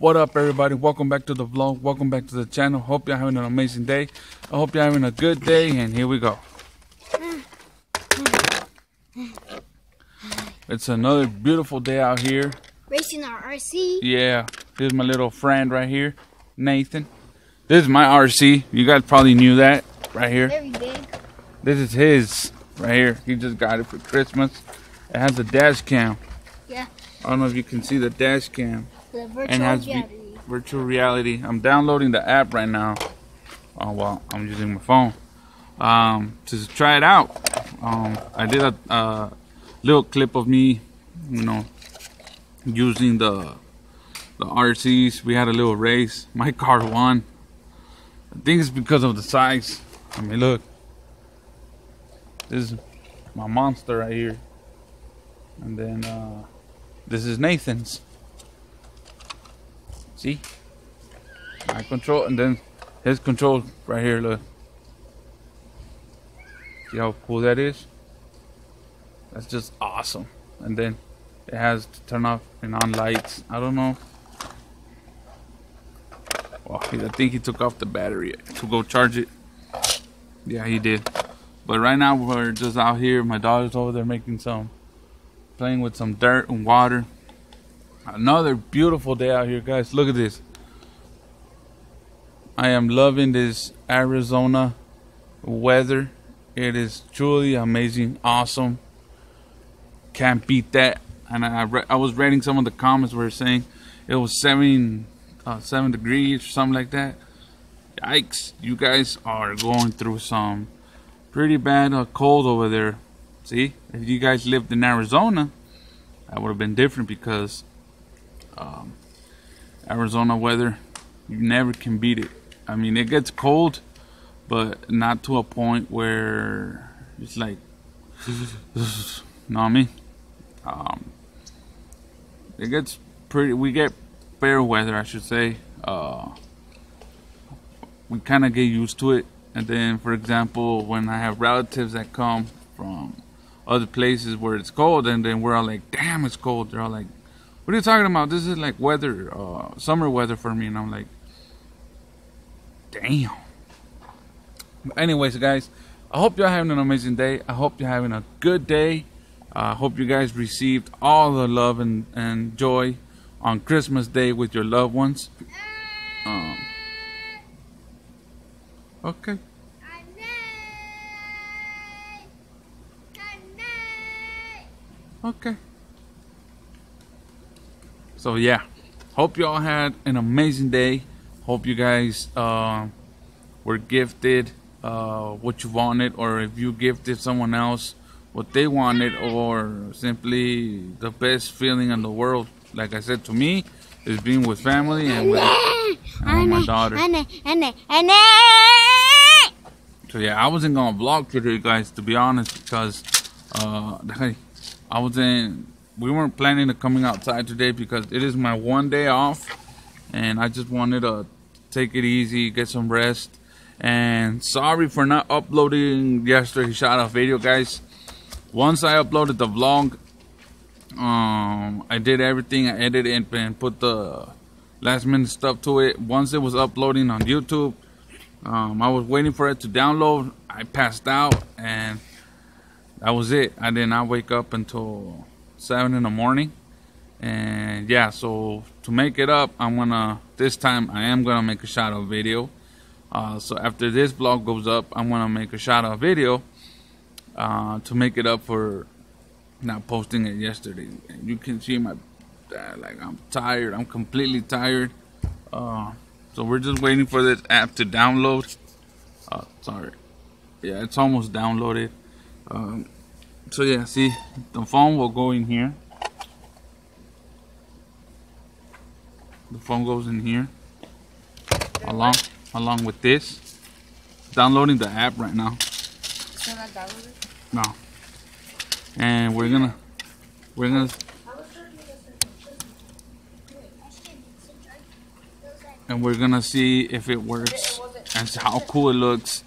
What up, everybody? Welcome back to the vlog. Welcome back to the channel. Hope you're having an amazing day. I hope you're having a good day, and here we go. It's another beautiful day out here. Racing our RC. Yeah, here's my little friend right here, Nathan. This is my RC. You guys probably knew that right here. Very big. This is his right here. He just got it for Christmas. It has a dash cam. Yeah. I don't know if you can see the dash cam. And has reality. virtual reality. I'm downloading the app right now. Oh well, I'm using my phone um, to try it out. Um, I did a, a little clip of me, you know, using the the RCs. We had a little race. My car won. I think it's because of the size. I mean, look. This is my monster right here, and then uh, this is Nathan's. See? My control and then his control right here, look. See how cool that is? That's just awesome. And then it has to turn off and on lights. I don't know. Well, I think he took off the battery to go charge it. Yeah, he did. But right now we're just out here. My daughter's over there making some, playing with some dirt and water. Another beautiful day out here, guys. Look at this. I am loving this Arizona weather. It is truly amazing, awesome. Can't beat that. And I I was reading some of the comments where saying it was seven uh, seven degrees or something like that. Yikes! You guys are going through some pretty bad uh, cold over there. See, if you guys lived in Arizona, that would have been different because um, Arizona weather, you never can beat it. I mean, it gets cold, but not to a point where it's like, know what I mean? Um, it gets pretty. We get fair weather, I should say. Uh, we kind of get used to it, and then, for example, when I have relatives that come from other places where it's cold, and then we're all like, "Damn, it's cold." They're all like, what are you talking about? This is like weather, uh, summer weather for me. And I'm like, damn. But anyways, guys, I hope you're having an amazing day. I hope you're having a good day. I uh, hope you guys received all the love and, and joy on Christmas Day with your loved ones. Um, okay. Okay. So yeah, hope you all had an amazing day. Hope you guys uh, were gifted uh, what you wanted, or if you gifted someone else what they wanted, or simply the best feeling in the world. Like I said, to me, is being with family and with, and with my daughter. So yeah, I wasn't gonna vlog today, guys, to be honest, because uh, I was in we weren't planning to coming outside today because it is my one day off and I just wanted to take it easy, get some rest. And sorry for not uploading yesterday shot of video guys. Once I uploaded the vlog, um, I did everything. I edited it and put the last minute stuff to it. Once it was uploading on YouTube, um, I was waiting for it to download. I passed out and that was it. I did not wake up until seven in the morning. And yeah, so to make it up, I'm gonna this time I am gonna make a shot of video. Uh, so after this vlog goes up, I'm gonna make a shot of video uh, to make it up for not posting it yesterday. You can see my like I'm tired. I'm completely tired. Uh, so we're just waiting for this app to download. Uh, sorry, yeah, it's almost downloaded. Um, so yeah, see, the phone will go in here. The phone goes in here, along along with this. Downloading the app right now. No. And we're gonna we're gonna and we're gonna see if it works and how cool it looks.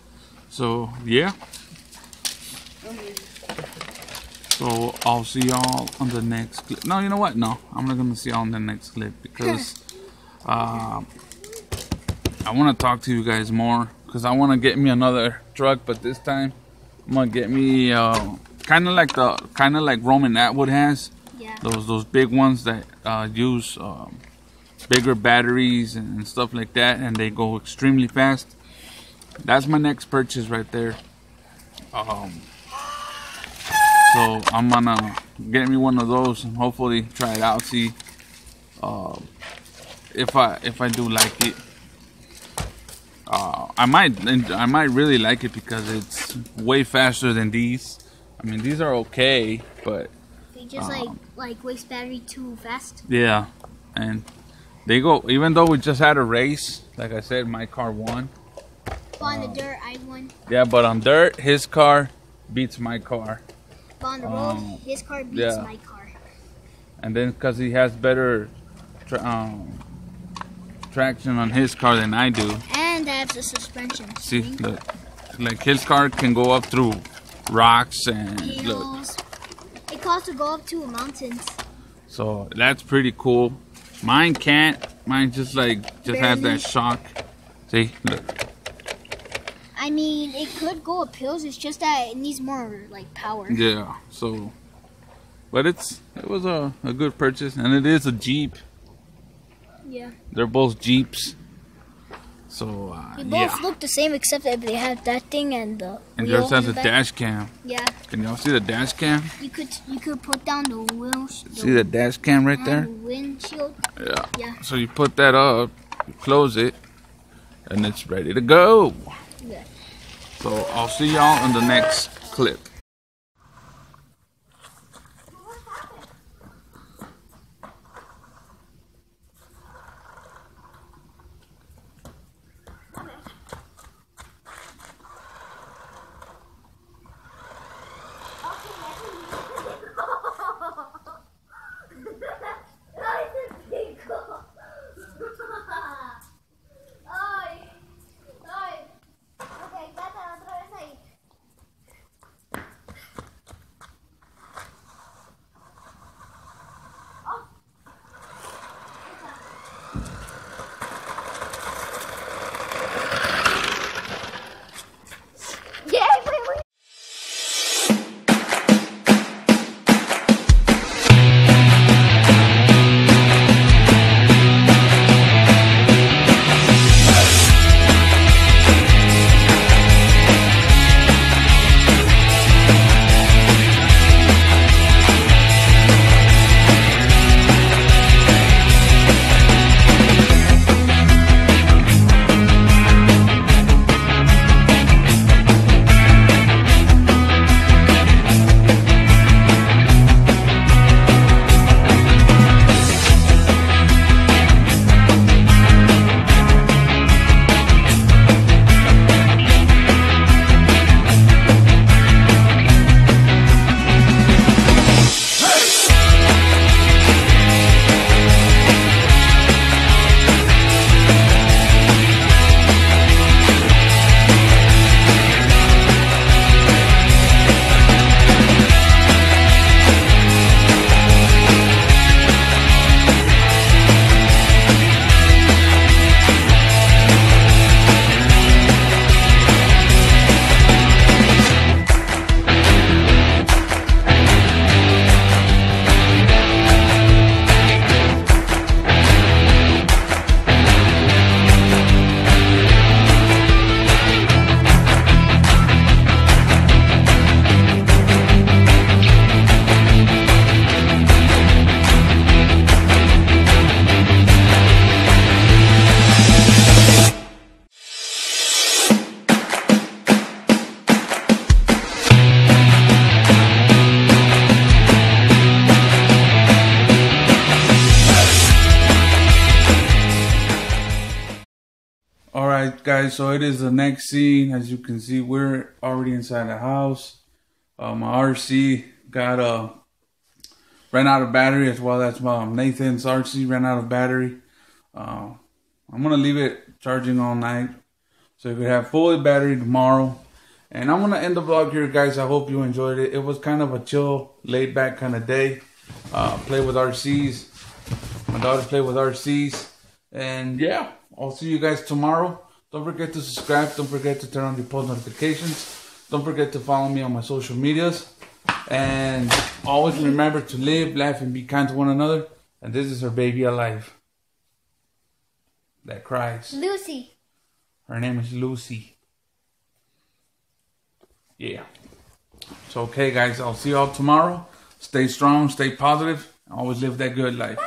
So yeah. So I'll see y'all on the next clip. No, you know what? No, I'm not gonna see y'all on the next clip because Uh, I want to talk to you guys more because I want to get me another truck, but this time I'm gonna get me uh, kind of like the kind of like Roman Atwood has. Yeah. Those those big ones that uh, use um, bigger batteries and, and stuff like that, and they go extremely fast. That's my next purchase right there. Um, so I'm gonna get me one of those and hopefully try it out. See uh, if I if I do like it. Uh, I might I might really like it because it's way faster than these. I mean these are okay, but They just like like waste battery too fast. yeah, and they go even though we just had a race. Like I said, my car won. But on the dirt, I won. Yeah, but on dirt, his car beats my car. On the road, Um, his car beats yeah. my car. and then because he has better tra- um, traction on his car than I do. And I have the suspension. See, look, like his car can go up through rocks and look. It costs to go up to mountains. so that's pretty cool. Mine can't. Mine just like just has that shock. See, look, I mean, it could go up hills. It's just that it needs more like power. yeah. So, but it's it was a a good purchase, and it is a Jeep. Yeah. They're both Jeeps. So uh, They both yeah, look the same except that they have that thing and the and yours has a back. dash cam. Yeah. Can y'all see the dash cam? You could you could put down the wheels. See the dash cam right there? The windshield. Yeah. Yeah. So you put that up, you close it, and it's ready to go. So I'll see y'all in the next clip. Right, guys. So it is the next scene. As you can see, we're already inside the house. Uh, my RC got uh, ran out of battery as well. That's my Nathan's RC ran out of battery. Uh, I'm gonna leave it charging all night, so you could have fully battery tomorrow. And I'm gonna end the vlog here, guys. I hope you enjoyed it. It was kind of a chill, laid back kind of day. Uh, play with RCs. My daughter played with RCs, And yeah, I'll see you guys tomorrow. Don't forget to subscribe. Don't forget to turn on your post notifications. Don't forget to follow me on my social medias. And always remember to live, laugh, and be kind to one another. And this is her baby alive that cries. Lucy. Her name is Lucy. Yeah. So, okay, guys, I'll see y'all tomorrow. Stay strong, stay positive, always live that good life.